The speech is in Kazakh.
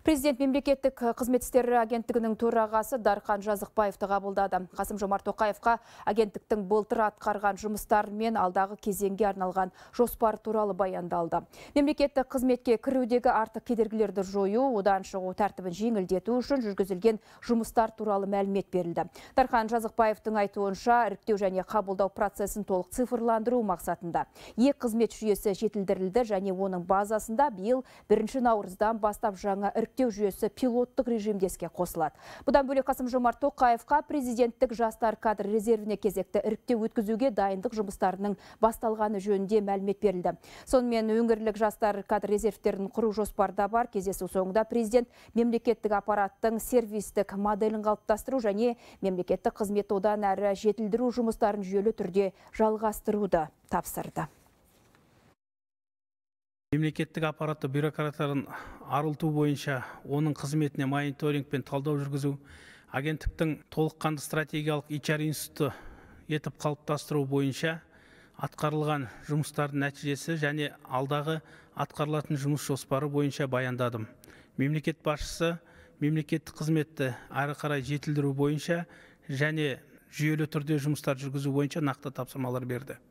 Президент мемлекеттік қызмет істері агенттігінің төрағасы Дархан Жазықбаевты қабылдады. Қасым Жомарт Тоқаевқа агенттіктің былтыр атқарған жұмыстар мен алдағы кезеңге арналған жоспар туралы баяндалды. Мемлекеттік қызметке кірудегі артық кедергілерді жою, одан шығу тәртібін жеңілдету үшін жүргізілген жұмыстар туралы мәлімет берілді. Дархан Жазықбаевтың айтуынша іріктеу және қабылдау процесін толық цифрландыру мақсатында е қызмет жүйесі жетілдірілді және оның базасында биыл бірінші наурыздан бастап жаңа іріктеу жүйесі пилоттық режимде іске қосылады. Бұдан бөлек Қасым Жомарт Тоқаевқа президенттік жастар кадр резервіне кезекті іріктеу өткізуге дайындық жұмыстарының басталғаны жөнінде мәлімет берілді. Сонымен өңірлік жастар кадр резервтерін құру жоспарда бар. Кездесу соңында президент мемлекеттік аппараттың сервистік моделін қалыптастыру және мемлекеттік қызмет одан әрі жетілдіру жұмыстарын жүйелі түрде жалғастыруды тапсырды мемлекеттік аппараты бюрократтарын арылту бойынша оның қызметіне мониторинг пен талдау жүргізу агенттіктің толыққанды стратегиялық HR институты етіп қалыптастыру бойынша атқарылған жұмыстардың нәтижесі және алдағы атқарылатын жұмыс жоспары бойынша баяндадым. Мемлекет басшысы мемлекеттік қызметті әрі қарай жетілдіру бойынша және жүйелі түрде жұмыстар жүргізу бойынша нақты тапсырмалар берді.